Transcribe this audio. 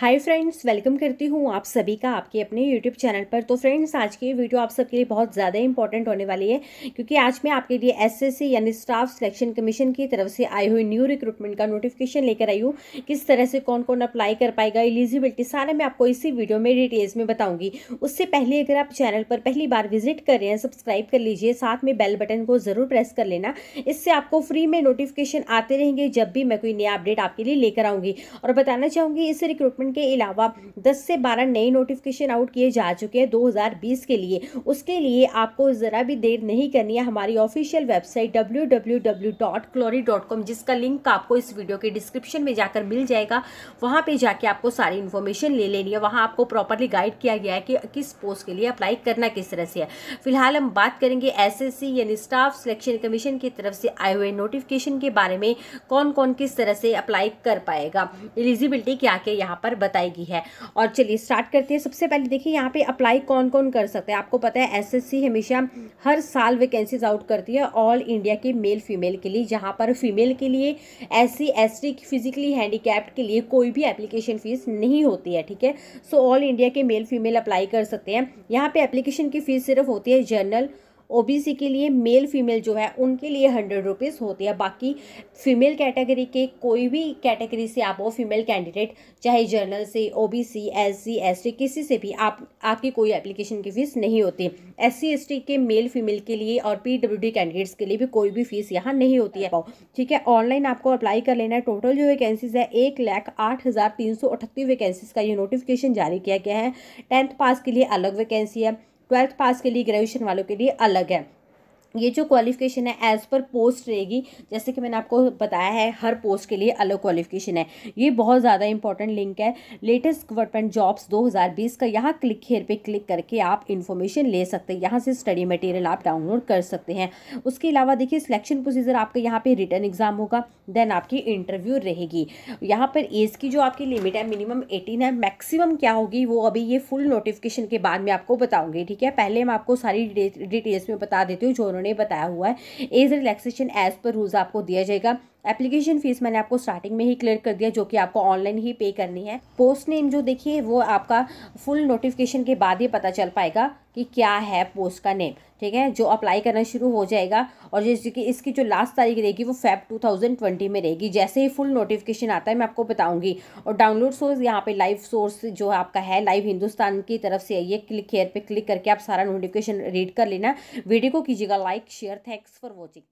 Hi friends welcome करती हूँ आप सभी का आपके अपने यूट्यूब चैनल पर। तो फ्रेंड्स आज की वीडियो आप सबके लिए बहुत ज़्यादा इंपॉर्टेंट होने वाली है, क्योंकि आज मैं आपके लिए एसएससी यानी स्टाफ सिलेक्शन कमीशन की तरफ़ से आई हुई न्यू रिक्रूटमेंट का नोटिफिकेशन लेकर आई हूँ। किस तरह से कौन कौन अप्लाई कर पाएगा एलिजिबिलिटी सारा मैं आपको इसी वीडियो में डिटेल्स में बताऊँगी। उससे पहले अगर आप चैनल पर पहली बार विज़िट कर रहे हैं सब्सक्राइब कर लीजिए, साथ में बेल बटन को ज़रूर प्रेस कर लेना। इससे आपको फ्री में नोटिफिकेशन आते रहेंगे जब भी मैं कोई नया अपडेट आपके लिए लेकर आऊँगी। और बताना चाहूँगी, इस रिक्रूटमेंट के अलावा 10 से 12 नए नोटिफिकेशन आउट किए जा चुके हैं 2020 के लिए। उसके लिए आपको ज़रा भी देर नहीं करनी है। हमारी ऑफिशियल वेबसाइट www.clory.com जिसका लिंक आपको इस वीडियो के डिस्क्रिप्शन में जाकर मिल जाएगा। वहाँ पे जाके आपको सारी इन्फॉर्मेशन ले लेनी है। वहाँ आपको प्रॉपरली गाइड किया गया है कि किस पोस्ट के लिए अप्लाई करना किस तरह से है। फ़िलहाल हम बात करेंगे एस यानी स्टाफ सिलेक्शन कमीशन की तरफ़ से आए हुए नोटिफिकेशन के बारे में कौन कौन किस तरह से अप्लाई कर पाएगा। एलिजिबिलिटी क्या क्या यहाँ पर बताएगी है। और चलिए स्टार्ट करते हैं। सबसे पहले देखिए, यहाँ पे अप्लाई कौन कौन कर सकते हैं? आपको पता है एसएससी हमेशा हर साल वैकेंसीज आउट करती है ऑल इंडिया के मेल फीमेल के लिए। जहाँ पर फीमेल के लिए S C S T physically handicapped के लिए कोई भी एप्लीकेशन फ़ीस नहीं होती है, ठीक है? सो ऑल इंडिया के मेल फीमेल अप्लाई कर सकते हैं। यहाँ पे एप्लीकेशन की फ़ीस सिर्फ़ होती है जनरल ओबीसी के लिए मेल फीमेल जो है, उनके लिए हंड्रेड रुपीज़ होती है। बाकी फीमेल कैटेगरी के कोई भी कैटेगरी से आप हो फीमेल कैंडिडेट, चाहे जर्नल से, ओबीसी, एससी, एसटी, किसी से भी आप, आपकी कोई एप्लीकेशन की फ़ीस नहीं होती। एस सी के मेल फीमेल के लिए और पीडब्ल्यूडी कैंडिडेट्स के लिए भी कोई भी फ़ीस यहाँ नहीं होती है। ठीक है, ऑनलाइन आपको अप्लाई कर लेना है। टोटल जो वैकेंसीज है, एक लाख आठ हज़ार तीन सौ अठत्तीस वैकेंसीज का ये नोटिफिकेशन जारी किया गया है। टेंथ पास के लिए अलग वैकेंसी है। ट्वेल्थ पास के लिए ग्रेजुएशन वालों के लिए अलग है। ये जो क्वालिफिकेशन है एज़ पर पोस्ट रहेगी, जैसे कि मैंने आपको बताया है, हर पोस्ट के लिए अलग क्वालिफिकेशन है। ये बहुत ज़्यादा इंपॉर्टेंट लिंक है। लेटेस्ट गवर्नमेंट जॉब्स 2020 का, यहाँ क्लिक हेयर पे क्लिक करके आप इन्फॉर्मेशन ले सकते हैं। यहाँ से स्टडी मटेरियल आप डाउनलोड कर सकते हैं। उसके अलावा देखिए सिलेक्शन प्रोसीजर आपका यहाँ पर रिटर्न एग्ज़ाम होगा देन आपकी इंटरव्यू रहेगी। यहाँ पर एज की जो आपकी लिमिट है मिनिमम एटीन है मैक्सिमम क्या होगी, वो अभी ये फुल नोटिफिकेशन के बाद में आपको बताऊँगी, ठीक है? पहले मैं आपको सारी डिटेल्स में बता देती हूँ, जो उन्होंने बताया हुआ है। एज रिलैक्सेशन एज पर रूल्स आपको दिया जाएगा। एप्लीकेशन फ़ीस मैंने आपको स्टार्टिंग में ही क्लियर कर दिया, जो कि आपको ऑनलाइन ही पे करनी है। पोस्ट नेम जो देखिए, वो आपका फुल नोटिफिकेशन के बाद ही पता चल पाएगा कि क्या है पोस्ट का नेम ठीक है, जो अप्लाई करना शुरू हो जाएगा और जैसे कि इसकी जो लास्ट तारीख रहेगी वो फेब 2020 में रहेगी। जैसे ही फुल नोटिफिकेशन आता है, मैं आपको बताऊँगी। और डाउनलोड सोर्स यहाँ पे लाइव सोर्स जो आपका है लाइव हिंदुस्तान की तरफ़ से आइए क्लिक हेयर पे क्लिक करके आप सारा नोटिफिकेशन रीड कर लेना। वीडियो को कीजिएगा like share thanks for watching